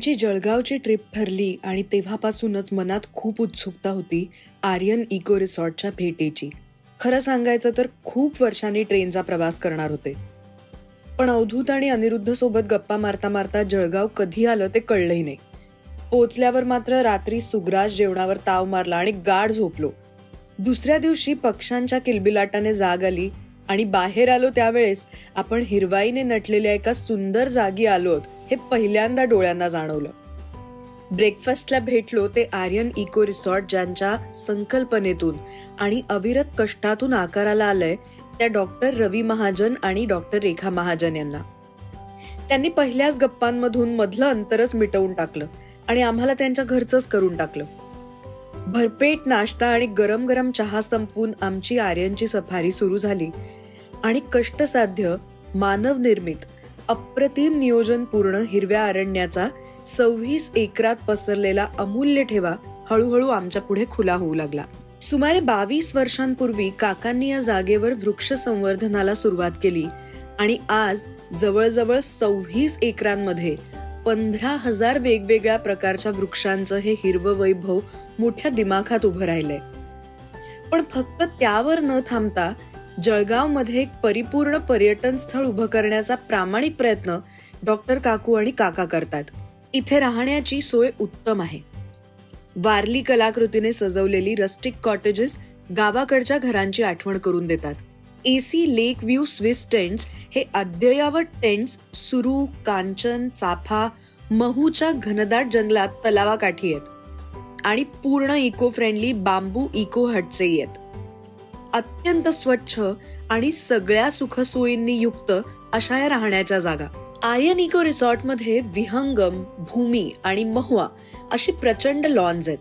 आमची जळगावची ट्रिप ठरली आणि तेव्हापासूनच मनात खूप उत्सुकता होती आर्यन इको रिसॉर्टच्या भेटीची. खरं सांगायचं तर खूप वर्षांनी ट्रेनचा प्रवास करणार होते. पण अवधूत आणि अनिरुद्ध सोबत गप्पा मारता मारता जळगाव कधी आलं ते कळलंही नाही. पोचल्यावर मात्र रात्री सुग्रास जेवणावर ताव मारला आणि गाढ झोपलो. दुसऱ्या दिवशी पक्ष्यांच्या किलबिलाटाने जाग आली आणि बाहेर आलो त्यावेळेस आपण हिरवाईने नटलेल्या एका सुंदर जागी आलोत. हे पहिल्यांदा डोळ्यांना जाणवलं. ब्रेकफास्टला भेटलो ते आर्यन इको रिसॉर्ट ज्यांच्या संकल्पनेतून आणि अविरत कष्टातून आकाराला आलंय त्या डॉक्टर रवी महाजन आणि डॉक्टर रेखा महाजन यांना. त्यांनी पहिल्याच गप्पांमधून मधलं अंतरच मिटवून टाकलं आणि आम्हाला त्यांच्या घरचंच करून टाकलं. भरपेट नाश्ता आणि गरम गरम चहा संपवून आमची आर्यनची सफारी सुरू झाली आणि कष्टसाध्य मानव निर्मित अप्रतिम नियोजन पूर्ण हिरव्या अरण्याचा सव्वीस एकरात पसरलेला अमूल्य ठेवा हळूहळू आमच्या पुढे खुला होऊ लागला. सुमारे बावीस वर्षांपूर्वी काकांनी या जागेवर वृक्ष संवर्धनाला सुरुवात केली आणि आज जवळजवळ सव्वीस एकरांमध्ये पंधरा हजार वेगवेगळ्या प्रकारच्या वृक्षांचं हे हिरवं वैभव मोठ्या दिमाखात उभं राहिलंय. पण फक्त त्यावर न थांबता जळगावमध्ये एक परिपूर्ण पर्यटन स्थळ उभं करण्याचा प्रामाणिक प्रयत्न डॉक्टर काकू आणि काका करतात. इथे राहण्याची सोय उत्तम आहे. वारली कलाकृतीने सजवलेली रस्टिक कॉटेजेस गावाकडच्या घरांची आठवण करून देतात. AC lake view Swiss tents हे अद्ययावत टेंट्स सुरू कांचन चाफा महूच्या घनदाट जंगलात तलावाकाठी आहेत. आणि पूर्ण इको फ्रेंडली बांबू इको हटचे आहेत. अत्यंत स्वच्छ आणि सगळ्या सुखसोयींनी युक्त अशा या राहण्याच्या जागा. आर्यन इको रिसॉर्टमध्ये विहंगम भूमी आणि महुआ अशी प्रचंड लॉन्स आहेत.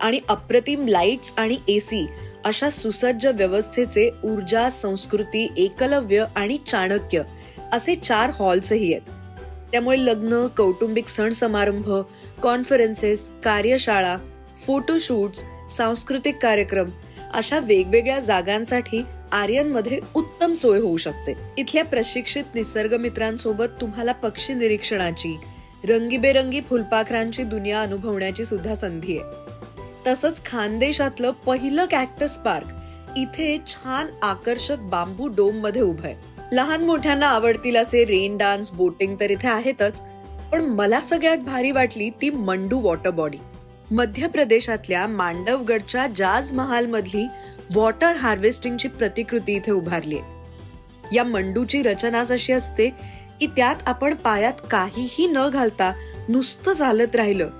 आणि अप्रतिम लाईट्स आणि एसी अशा सुसज्ज व्यवस्थेचे ऊर्जा संस्कृती एकलव्य आणि चाणक्य असे चार हॉल्सही आहेत. त्यामुळे लग्न कौटुंबिक सण समारंभ कॉन्फरन्सेस कार्यशाळा फोटोशूट्स सांस्कृतिक कार्यक्रम अशा वेगवेगळ्या जागांसाठी आर्यनमध्ये उत्तम सोय होऊ शकते. इथल्या प्रशिक्षित निसर्ग मित्रांसोबत तुम्हाला पक्षी निरीक्षणाची रंगीबेरंगी फुलपाखरांची दुनिया अनुभवण्याची सुद्धा संधी आहे. तसंच खानदेशातलं पहिलं कॅक्टस पार्क इथे छान आकर्षक बांबू डोममध्ये उभं आहे. लहान मोठ्यांना आवडतील असे रेन डान्स बोटिंग तर इथे आहेतच पण मला सगळ्यात भारी वाटली ती मंडू वॉटर बॉडी. मध्य प्रदेशातल्या मांडवगडच्या जाज महाल मधली वॉटर हार्वेस्टिंगची प्रतिकृती इथे उभारली या मंडूची रचनाच अशी असते की त्यात आपण पायात काहीही न घालता नुसतं चालत राहिलं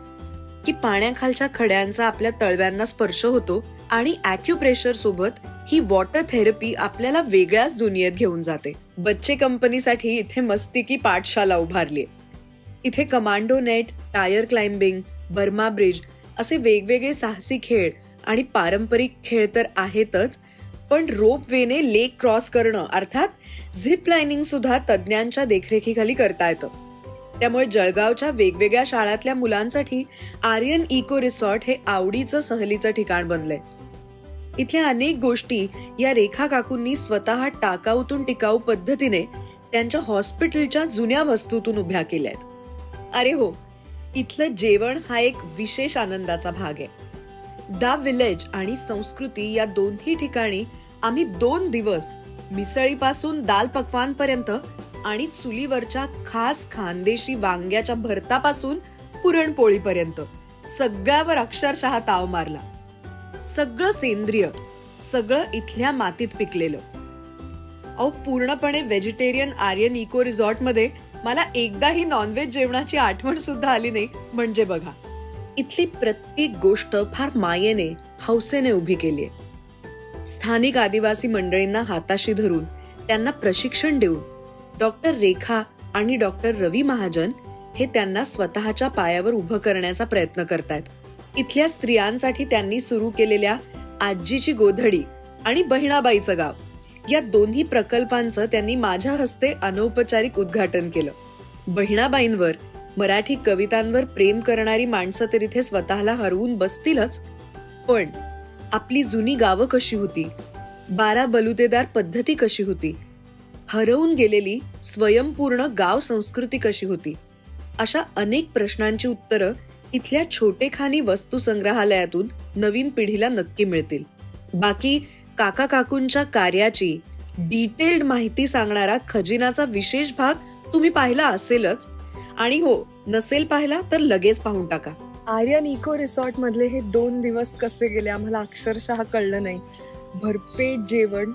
की पाण्याखालच्या खड्यांचा आपल्या तळव्यांना स्पर्श होतो आणि अॅक्युप्रेशर सोबत ही वॉटर थेरपी आपल्याला वेगळ्याच दुनियेत घेऊन जाते. बच्चे कंपनीसाठी इथे मस्तिकी पाठशाला उभारली इथे commando net tyre climbing Burma bridge असे वेगवेगळे साहसी खेळ आणि पारंपरिक खेळ तर आहेतच पण रोप वेने लेक क्रॉस करणं अर्थात झिप लाइनिंग सुद्धा तज्ज्ञांच्या देखरेखीखाली करता येतं. त्यामुळे जळगावच्या वेगवेगळ्या शाळातल्या मुलांसाठी आर्यन इको रिसॉर्ट हे आवडीचं सहलीचं ठिकाण बनलंय. इथल्या अनेक गोष्टी या रेखा काकूंनी स्वतः टाकाऊतून टिकाऊ पद्धतीने त्यांच्या हॉस्पिटलच्या जुन्या वस्तूतून उभ्या केल्या आहेत अरे हो इथलं जेवण हा एक विशेष आनंदाचा भाग आहे. दा विलेज आणि संस्कृती या दोन्ही ठिकाणी आम्ही दोन दिवस मिसळीपासून दाल पकवानपर्यंत आणि चुलीवरच्या खास खानदेशी वांग्याच्या भरतापासून पुरणपोळीपर्यंत सगळ्यावर अक्षरशः ताव मारला. सगळं सेंद्रिय सगळं इथल्या मातीत पिकलेलं. अहो पूर्णपणे व्हेजिटेरियन आर्यन इको रिझॉर्टमध्ये मला एकदाही नॉनव्हेज जेवणाची आठवण सुद्धा आली नाही. म्हणजे बघा. इथली प्रत्येक गोष्ट फार मायेने हौसेने उभी केली स्थानिक आदिवासी मंडळींना हाताशी धरून त्यांना प्रशिक्षण देऊन डॉक्टर रेखा आणि डॉक्टर रवी महाजन हे त्यांना स्वतःच्या पायावर उभं करण्याचा प्रयत्न करतायत. इथल्या स्त्रियांसाठी त्यांनी सुरू केलेल्या आजीची गोधडी आणि बहिणाबाईचं गाव. या दोन्ही प्रकल्पांचं त्यांनी माझ्या हस्ते अनौपचारिक उद्घाटन केलं. बहिणाबाईंवर मराठी कवितांवर प्रेम करणारी माणसं तर इथे स्वतःला हरवून बसतीलच. पण आपली जुनी गावं कशी होती? बारा बलुतेदार पद्धती कशी होती? हरवून गेलेली स्वयंपूर्ण गाव संस्कृती कशी होती? अशा अनेक प्रश्नांची उत्तरं इथल्या छोटेखानी वस्तू संग्रहालयातून नवीन पिढीला नक्की मिळतील. बाकी काका काकूंच्या कार्याची डिटेल्ड माहिती सांगणारा खजिनाचा विशेष भाग तुम्ही पाहिला असेलच. आणि हो नसेल पाहिला तर लगेच पाहून टाका. आर्यन इको रिसॉर्ट मधले हे दोन दिवस कसे गेले आम्हाला अक्षरशः कळलं नाही. भरपेट जेवण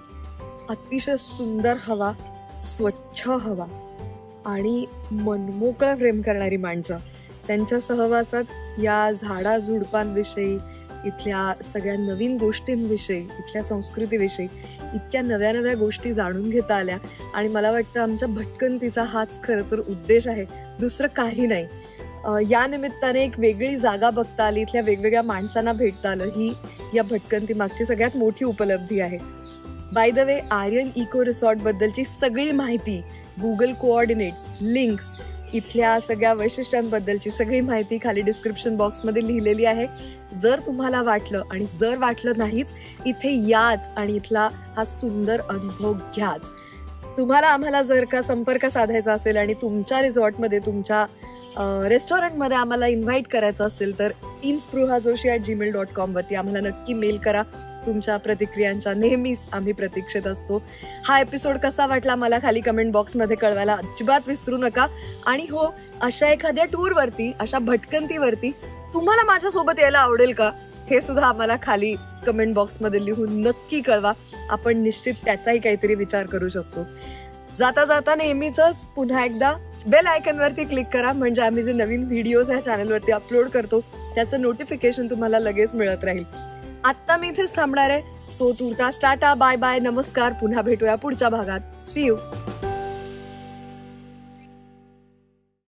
अतिशय सुंदर हवा स्वच्छ हवा आणि मनमोकळा प्रेम करणारी माणसं. त्यांच्या सहवासात या झाडा झुडपांविषयी इथल्या सगळ्या नवीन गोष्टींविषयी इथल्या संस्कृतीविषयी इतक्या नव्या नव्या गोष्टी जाणून घेता आल्या. आणि मला वाटतं आमच्या भटकंतीचा हाच खरं तर उद्देश आहे. दुसरं काही नाही. या निमित्ताने एक वेगळी जागा बघता आली इथल्या वेगवेगळ्या माणसांना भेटता आलं. ही या भटकंती मागची सगळ्यात मोठी उपलब्धी आहे. By the way Aryan eco resort बद्दलची सगळी माहिती गुगल कोऑर्डिनेट्स लिंक्स इथल्या सगळ्या वैशिष्ट्यांबद्दलची सगळी माहिती खाली डिस्क्रिप्शन बॉक्समध्ये लिहिलेली आहे. जर तुम्हाला वाटलं आणि जर वाटलं नाहीच इथे याच आणि इथला हा सुंदर अनुभव घ्याच. तुम्हाला आम्हाला जर का संपर्क साधायचा असेल आणि तुमच्या रिसॉर्टमध्ये तुमच्या रेस्टॉरंटमध्ये आम्हाला इन्व्हाइट करायचं असेल तर in Spruha Joshi at Gmail dot com वरती आम्हाला नक्की मेल करा. तुमच्या प्रतिक्रियांच्या नेहमीच आम्ही प्रतीक्षेत असतो. हा एपिसोड कसा वाटला मला खाली कमेंट बॉक्समध्ये कळवायला अजिबात विसरू नका. आणि हो अशा एखाद्या टूर वरती अशा भटकंतीवरती तुम्हाला माझ्यासोबत यायला आवडेल का? हे सुद्धा आम्हाला खाली कमेंट बॉक्समध्ये लिहून नक्की कळवा. आपण निश्चित त्याचाही काहीतरी विचार करू शकतो. जाता जाता नेहमीच पुन्हा एकदा बेल आयकन वरती क्लिक करा. म्हणजे आम्ही जे नवीन व्हिडिओज ह्या चॅनलवरती अपलोड करतो त्याचं नोटिफिकेशन तुम्हाला लगेच मिळत राहील. आत्ता मी इथेच थांबणार आहे. सो तुर्ता टाटा बाय बाय नमस्कार. पुन्हा भेटूया पुढच्या भागात. C you